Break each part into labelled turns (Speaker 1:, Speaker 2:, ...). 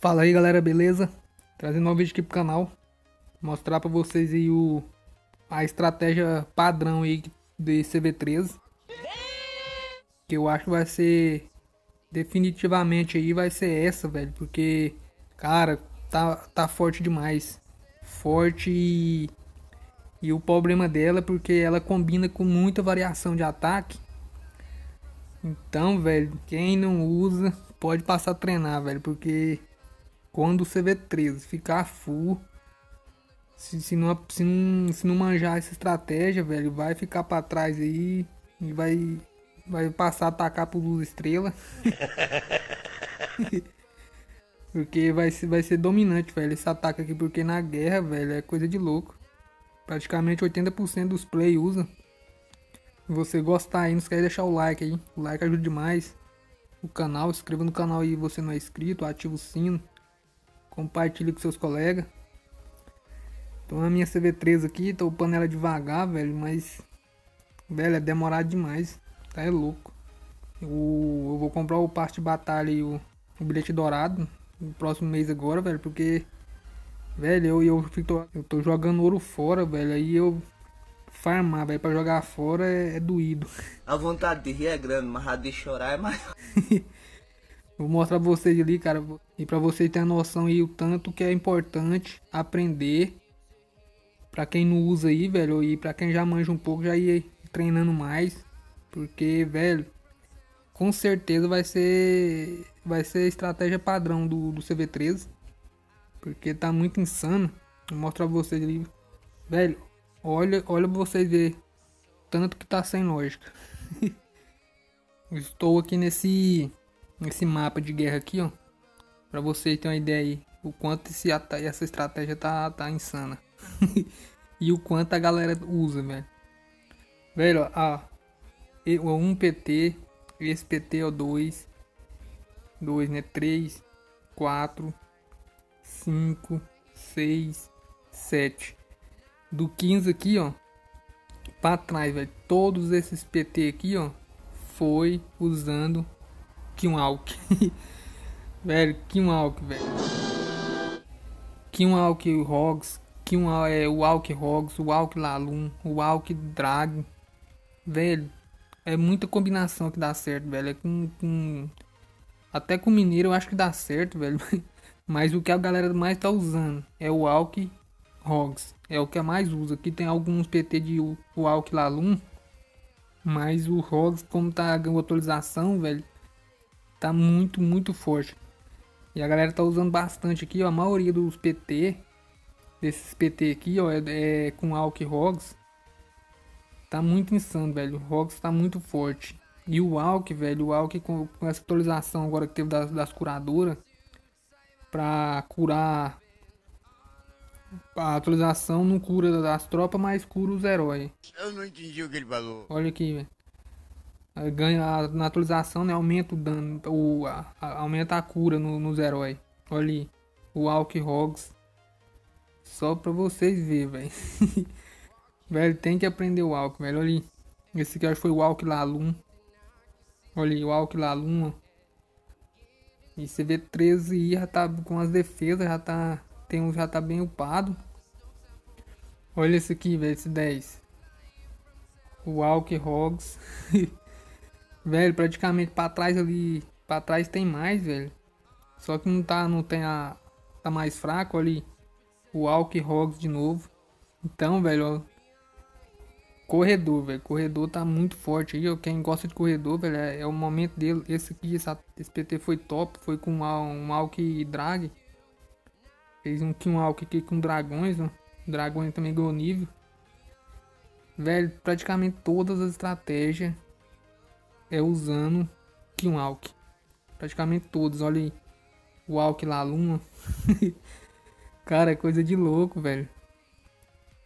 Speaker 1: Fala aí galera, beleza? Trazendo um vídeo aqui pro canal. Mostrar pra vocês aí o A estratégia padrão aí de CV13 Que eu acho que vai ser Definitivamente aí vai ser essa, velho. Porque, cara, tá, tá forte demais. Forte e... E o problema dela é porque ela combina com muita variação de ataque. Então, velho, quem não usa pode passar a treinar, velho, porque quando o CV13 ficar full, se, se, não, se, não, se não manjar essa estratégia, velho, vai ficar para trás aí e vai, vai passar a atacar por luz estrela. porque vai ser, vai ser dominante, velho, esse ataque aqui, porque na guerra, velho, é coisa de louco. Praticamente 80% dos play usa. Se você gostar aí, não esquece de deixar o like aí. O like ajuda demais o canal. Se inscreva no canal aí se você não é inscrito, ativa o sino compartilhe com seus colegas. Então a minha CV3 aqui, tô upando ela devagar, velho, mas velho, é demorado demais. Tá é louco. Eu, eu vou comprar o passe de batalha e o, o bilhete dourado no próximo mês agora, velho, porque velho, eu, eu, fico, eu tô jogando ouro fora, velho, aí eu farmar, velho, pra jogar fora é, é doído.
Speaker 2: A vontade de rir é grande, mas a de chorar é maior.
Speaker 1: Vou mostrar pra vocês ali, cara. E pra vocês terem noção aí o tanto que é importante aprender. Pra quem não usa aí, velho. E pra quem já manja um pouco, já ir treinando mais. Porque, velho, com certeza vai ser. Vai ser a estratégia padrão do, do CV13. Porque tá muito insano. Vou mostrar pra vocês ali. Velho, olha, olha pra vocês verem. Tanto que tá sem lógica. Estou aqui nesse esse mapa de guerra aqui, ó. Pra vocês terem uma ideia aí. O quanto esse, essa estratégia tá, tá insana. e o quanto a galera usa, velho. Velho, ó. O 1 PT. Esse PT é o 2. 2, né? 3, 4, 5, 6, 7. Do 15 aqui, ó. Pra trás, velho. Todos esses PT aqui, ó. Foi usando Kinwalk. velho, Kinwalk, velho. Kinwalk Hogs, Kinwalk é o Alk Hogs, o Alk Lalum, o Alk Drag. Velho, é muita combinação que dá certo, velho. É com, com... Até com mineiro eu acho que dá certo, velho. Mas o que a galera mais tá usando é o Alk Hogs. É o que a mais usa. Aqui tem alguns PT de o, o Alk Lalum. Mas o Hogs, como tá ganhando atualização, velho, tá muito, muito forte. E a galera tá usando bastante aqui, ó, a maioria dos PT, desses PT aqui, ó, é, é com Alck Hogs. Tá muito insano, velho. O Hogs tá muito forte. E o Alck, velho, o Alck com, com, essa atualização agora que teve das, das curadoras, pra curar a atualização não cura das tropas, mas cura os heróis.
Speaker 2: Eu não entendi o que ele falou.
Speaker 1: Olha aqui, velho ganha na atualização, né? Aumenta o dano, o, a, a, aumenta a cura no, nos heróis. Olha ali, o Alk Hogs. Só pra vocês verem, velho. velho, tem que aprender o Alk, velho. Olha ali. Esse aqui acho que foi o Alk Lalum. Olha ali, o Alk Lalum. E você vê 13 e já tá com as defesas, já tá, tem um, já tá bem upado. Olha esse aqui, velho, esse 10. O Alk Hogs. Velho, praticamente pra trás ali. Pra trás tem mais, velho. Só que não tá. Não tem a. Tá mais fraco ali. O Alck Hogs de novo. Então, velho, ó, Corredor, velho. Corredor tá muito forte aí. Ó. Quem gosta de corredor, velho, é, é, o momento dele. Esse aqui, essa, esse PT foi top. Foi com um Alck Drag. Fez um um Alck aqui com dragões, ó. Dragões também ganhou nível. Velho, praticamente todas as estratégias é usando Kinwalk. Praticamente todos, olha aí. O Alck lá, Luma. Cara, é coisa de louco, velho.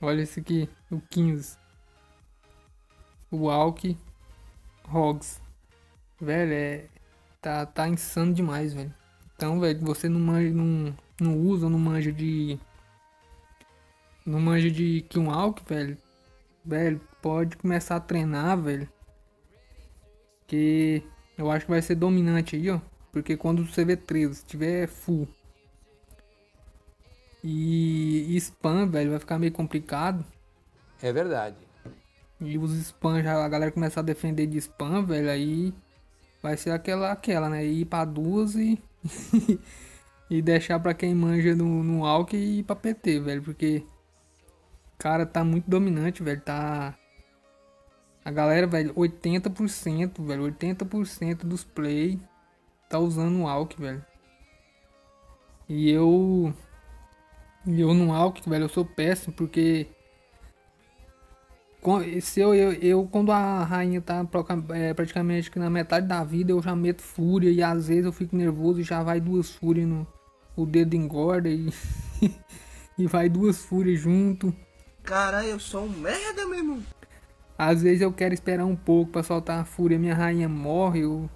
Speaker 1: Olha esse aqui, o 15. O Alck Hogs. Velho, é. Tá, tá insano demais, velho. Então, velho, você não manja, não, não usa, não manja de. Não manja de Kinwalk, velho. Velho, pode começar a treinar, velho. Que eu acho que vai ser dominante aí, ó. Porque quando o CV13 estiver full E, e spam, velho, vai ficar meio complicado.
Speaker 3: É verdade.
Speaker 1: E os spam, já a galera começar a defender de spam, velho, aí vai ser aquela, aquela, né? Ir pra duas e. e deixar pra quem manja no, no Alck e ir pra PT, velho. Porque. Cara, tá muito dominante, velho. Tá. A galera, velho, 80%, velho. 80% dos play tá usando o Alck, velho. E eu. E eu no Alck, velho, eu sou péssimo porque. Se eu, eu, eu, quando a rainha tá é, praticamente na metade da vida, eu já meto fúria e às vezes eu fico nervoso e já vai duas fúrias no. O dedo engorda e. e vai duas fúrias junto.
Speaker 2: Caralho, eu sou um merda mesmo.
Speaker 1: Às vezes eu quero esperar um pouco para soltar a fúria, minha rainha morre, eu...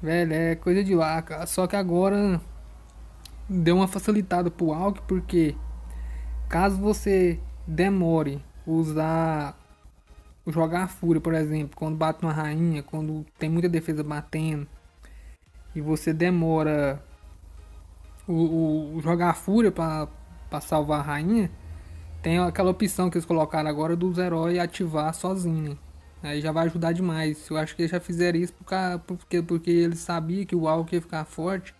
Speaker 1: Velho, é coisa de lá, Só que agora deu uma facilitada pro Alck, porque caso você demore usar jogar a fúria, por exemplo, quando bate uma rainha, quando tem muita defesa batendo, e você demora o, o jogar a fúria para salvar a rainha, tem aquela opção que eles colocaram agora dos heróis ativar sozinho. Né? Aí já vai ajudar demais. Eu acho que eles já fizeram isso porque, porque eles sabiam que o Alck ia ficar forte.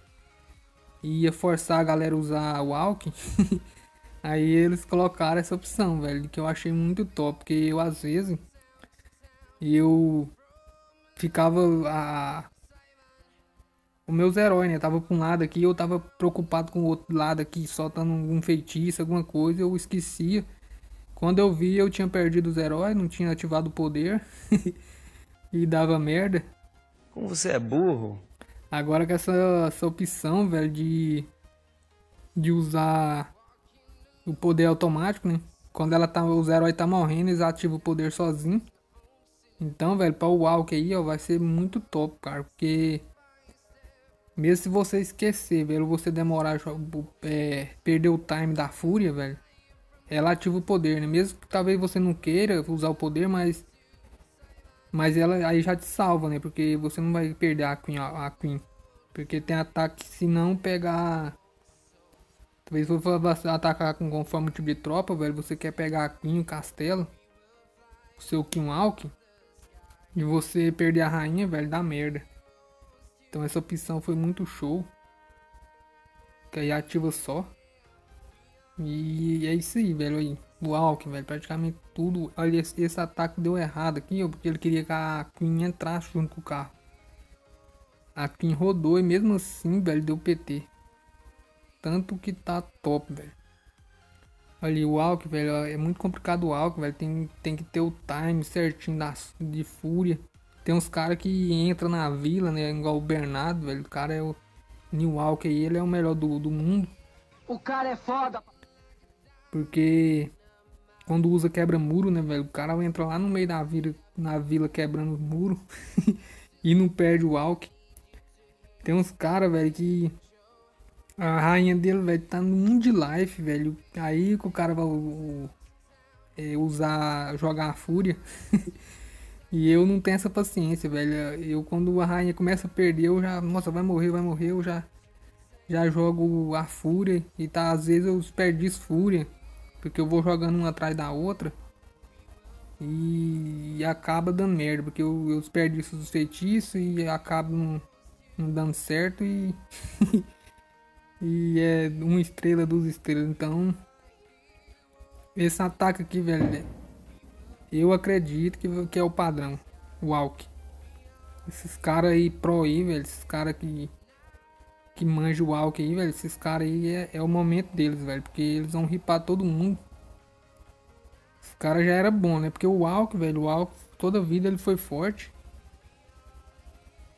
Speaker 1: E ia forçar a galera a usar o Alck. Aí eles colocaram essa opção, velho. Que eu achei muito top. Porque eu às vezes. Eu ficava a, os meus heróis, né? Tava pra um lado aqui, eu tava preocupado com o outro lado aqui, soltando um feitiço, alguma coisa, eu esquecia. Quando eu vi, eu tinha perdido os heróis, não tinha ativado o poder. e dava merda.
Speaker 3: Como você é burro.
Speaker 1: Agora com essa, essa opção, velho, de. De usar o poder automático, né? Quando ela tá, os heróis tá morrendo, eles ativam o poder sozinho. Então, velho, pra o Walk aí, ó, vai ser muito top, cara. Porque mesmo se você esquecer, velho, você demorar, é, perder o time da fúria, velho, ela ativa o poder, né? Mesmo que talvez você não queira usar o poder, mas. Mas ela aí já te salva, né? Porque você não vai perder a Queen. A Queen. Porque tem ataque, se não pegar. Talvez for atacar com conforme tipo de tropa, velho, você quer pegar a Queen, o castelo, o seu King Walk, e você perder a rainha, velho, dá merda. Então essa opção foi muito show. Que aí ativa só. E é isso aí, velho. Aí. O Alck, velho. Praticamente tudo. Olha, esse, esse, ataque deu errado aqui, ó, porque ele queria que a Queen entrasse junto com o carro. A Queen rodou e mesmo assim, velho, deu PT. Tanto que tá top, velho. Olha, o Alck, velho, é muito complicado o Alck, velho. Tem, tem que ter o time certinho das, de fúria. Tem uns caras que entram na vila, né? Igual o Bernardo, velho. O cara é o New Walker aí, ele é o melhor do, do mundo.
Speaker 4: O cara é foda.
Speaker 1: Porque quando usa quebra-muro, né, velho? O cara entra lá no meio da vila, na vila quebrando muro e não perde o walk. Tem uns caras, velho, que a rainha dele, velho, tá no mundo de life, velho. Aí que o cara vai o, é, usar, jogar a fúria. E eu não tenho essa paciência, velho. Eu quando a rainha começa a perder, eu já, nossa, vai morrer, vai morrer, eu já já jogo a fúria e tá às vezes eu desperdiço fúria, porque eu vou jogando uma atrás da outra. E, e acaba dando merda, porque eu, eu desperdiço os feitiços e acabo não, não dando certo e e é uma estrela, duas estrelas, então esse ataque aqui, velho, eu acredito que, que é o padrão. O Alck. Esses caras aí pro aí, velho. Esses caras que. Que manjam o Alck aí, velho. Esses caras aí é, é, o momento deles, velho. Porque eles vão ripar todo mundo. Esse cara já era bom, né? Porque o Alck, velho. O Alck, toda vida ele foi forte.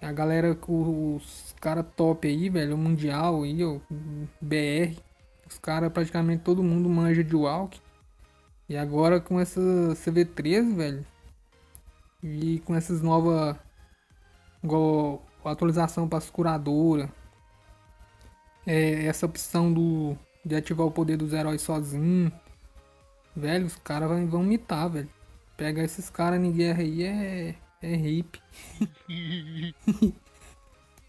Speaker 1: A galera, os caras top aí, velho. O Mundial aí, o BR. Os caras, praticamente todo mundo manja de Walk. E agora com essa CV3, velho. E com essas novas. Igual atualização para as curadoras. É, essa opção do, de ativar o poder dos heróis sozinho. Velho, os caras vão mitar, velho. Pegar esses caras em guerra aí é. É hip.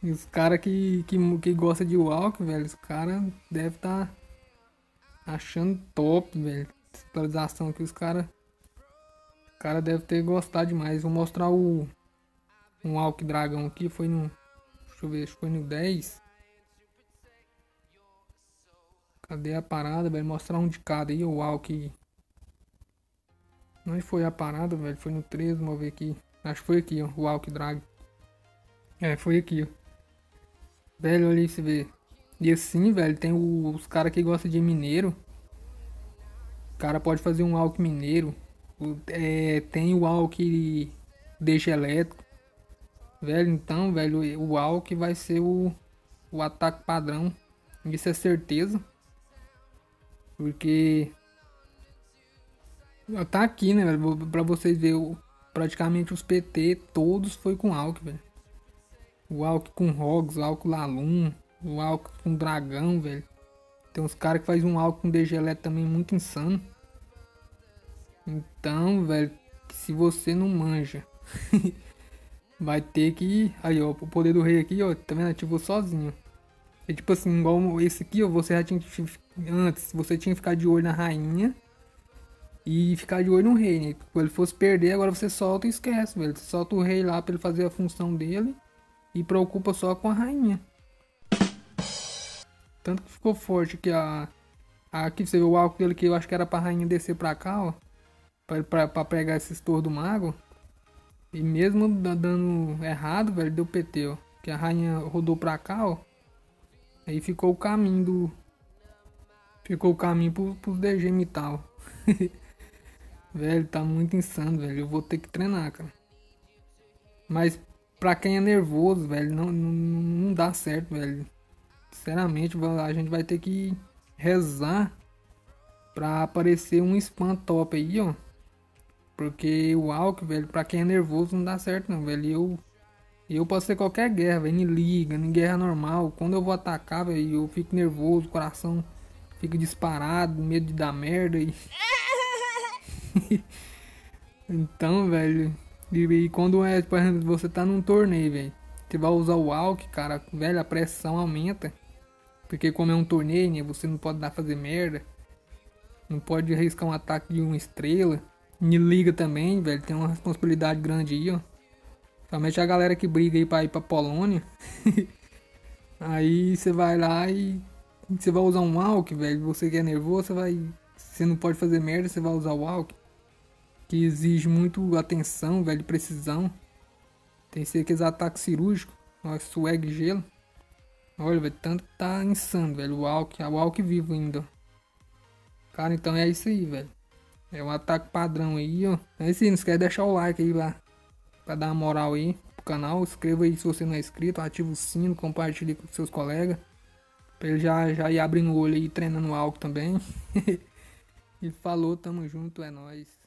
Speaker 1: os caras que, que, que gostam de walk, velho, os caras devem estar. Tá Achando top, velho. Atualização aqui, os caras. O cara deve ter gostado demais. Vou mostrar o. Um Alck Dragão aqui. Foi no. Deixa eu ver, acho que foi no 10. Cadê a parada, velho? Mostrar um de cada aí, o Alck. Não foi a parada, velho. Foi no 13, vamos ver aqui. Acho que foi aqui, ó. O Alck Drag. É, foi aqui, ó. Velho, ali você vê. E assim, velho, tem os caras que gostam de mineiro. Cara pode fazer um Alck mineiro. É, tem o Alck deixa elétrico. Velho, então, velho, o Alck vai ser o, o ataque padrão. Isso é certeza. Porque tá aqui, né, velho? Pra vocês verem, praticamente os PT todos foi com Alck, velho. O Alck com Rogs, o Alck Lalum, o Alck com Dragão, velho. Tem uns caras que faz um Alck com DGLE também muito insano. Então, velho, se você não manja, vai ter que. Aí, ó, o poder do rei aqui, ó, tá vendo? Ativou sozinho. É tipo assim, igual esse aqui, ó, você já tinha que. Antes, você tinha que ficar de olho na rainha e ficar de olho no rei, né? Quando ele fosse perder, agora você solta e esquece, velho. Você solta o rei lá pra ele fazer a função dele e preocupa só com a rainha. Tanto que ficou forte que a. Aqui você vê o álcool dele que eu acho que era pra rainha descer pra cá, ó. Pra pegar esses torres do mago. E mesmo dando errado, velho, deu PT, ó. Que a rainha rodou pra cá, ó. Aí ficou o caminho do. Ficou o caminho pro, pro DG Metal. velho, tá muito insano, velho. Eu vou ter que treinar, cara. Mas pra quem é nervoso, velho, não, não, não dá certo, velho. Sinceramente, a gente vai ter que rezar pra aparecer um spam top aí, ó. Porque o Alck, velho, pra quem é nervoso não dá certo não, velho. Eu, eu posso ser qualquer guerra, velho, em liga, em guerra normal. Quando eu vou atacar, velho, eu fico nervoso, o coração fica disparado, medo de dar merda e... então, velho, e, e, quando é, por você tá num torneio, velho, você vai usar o Alck, cara, velho, a pressão aumenta. Porque como é um torneio, né, você não pode dar fazer merda. Não pode arriscar um ataque de uma estrela. Me liga também, velho, tem uma responsabilidade grande aí, ó. Principalmente a galera que briga aí pra ir pra Polônia. aí você vai lá e você vai usar um Alck, velho. Você que é nervoso, você vai. Você não pode fazer merda, você vai usar o Alck que exige muito atenção, velho, precisão. Tem que ser aqueles ataques cirúrgicos, ó, swag gelo. Olha, velho, tanto tá insano, velho, o Alck, o Alck vivo ainda. Cara, então é isso aí, velho. É um ataque padrão aí, ó. Aí, não esquece de deixar o like aí lá. Pra dar uma moral aí pro canal. Inscreva aí se você não é inscrito, ativa o sino, compartilhe com seus colegas. Pra ele já, já ir abrindo o olho aí, treinando o Alck também. e falou, tamo junto, é nóis.